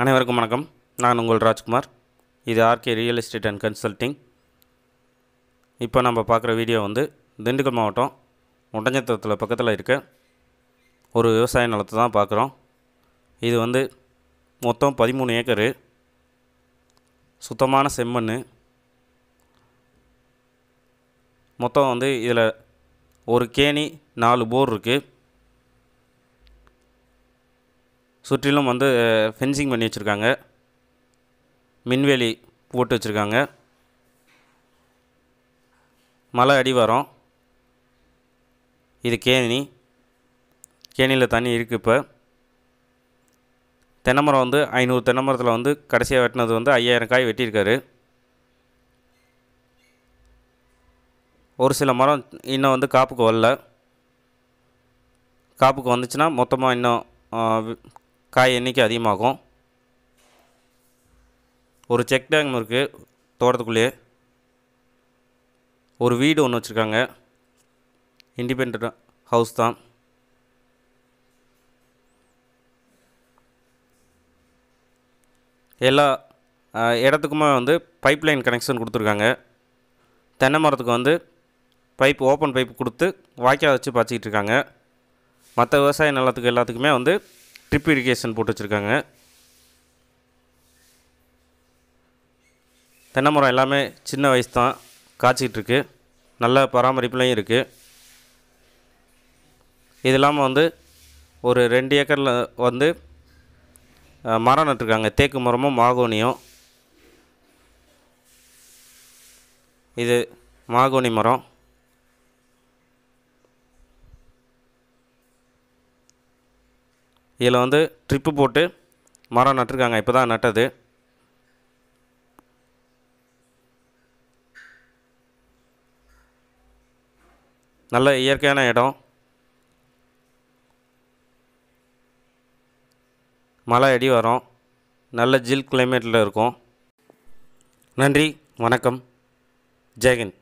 அனைவருக்கும் வணக்கம். நான் உங்கள் ராஜ்குமார். இது RK real estate and consulting இப்போ நம்ம பார்க்குற வீடியோ வந்து திண்டுக்கல் மாவட்டம் ஒட்டஞ்சத்திரத்தில் பக்கத்தில் இருக்க ஒரு விவசாய நிலத்தை தான் பார்க்குறோம். இது வந்து மொத்தம் பதிமூணு ஏக்கரு. சுத்தமான செம்மண் மொத்தம் வந்து இதில் ஒரு கேணி நாலு போர் இருக்குது சுற்றிலும் வந்து ஃபென்சிங் பண்ணி வச்சுருக்காங்க. மின்வேலி போட்டு வச்சுருக்காங்க. மலை அடிவாரம். இது கேணி. கேணியில் தண்ணி இருக்குது இப்போ. தென்னைமரம் வந்து ஐநூறு தென்னைமரத்தில் வந்து கடைசியாக வெட்டினது வந்து ஐயாயிரம் காய் வெட்டியிருக்காரு. ஒரு சில மரம் இன்னும் வந்து காப்புக்கு வரல. காப்புக்கு வந்துச்சுன்னா மொத்தமாக இன்னும் காய் எண்ணிக்கை அதிகமாகும். ஒரு செக் டேங் இருக்குது தோட்டத்துக்குள்ளேயே. ஒரு வீடு ஒன்று வச்சுருக்காங்க. இண்டிபெண்ட் ஹவுஸ் தான். எல்லா இடத்துக்குமே வந்து பைப் லைன் கனெக்ஷன் கொடுத்துருக்காங்க. தென்னை மரத்துக்கு வந்து பைப் ஓப்பன் பைப் கொடுத்து வாய்க்கால் வச்சு பாய்ச்சிக்கிட்டு இருக்காங்க. மற்ற விவசாய நிலத்துக்கு எல்லாத்துக்குமே வந்து ட்ரிப் இரிகேஷன் போட்டு வச்சுருக்காங்க. தென்னை மரம் எல்லாமே சின்ன வயசு தான் காய்ச்சிக்கிட்டு நல்ல பராமரிப்புலையும் இருக்குது இது இல்லாமல் வந்து ஒரு ரெண்டு ஏக்கரில் வந்து மரம் நட்டுருக்காங்க. தேக்கு மரமும் மாகோனியும். இது மாகோனி மரம். இதில் வந்து ட்ரிப்பு போட்டு மரம் நட்டிருக்காங்க. இப்போ தான் நட்டது. நல்ல இயற்கையான இடம். மலை அடி வரும். நல்ல ஜில் கிளைமேட்டில் இருக்கும். நன்றி. வணக்கம். ஜெயகன்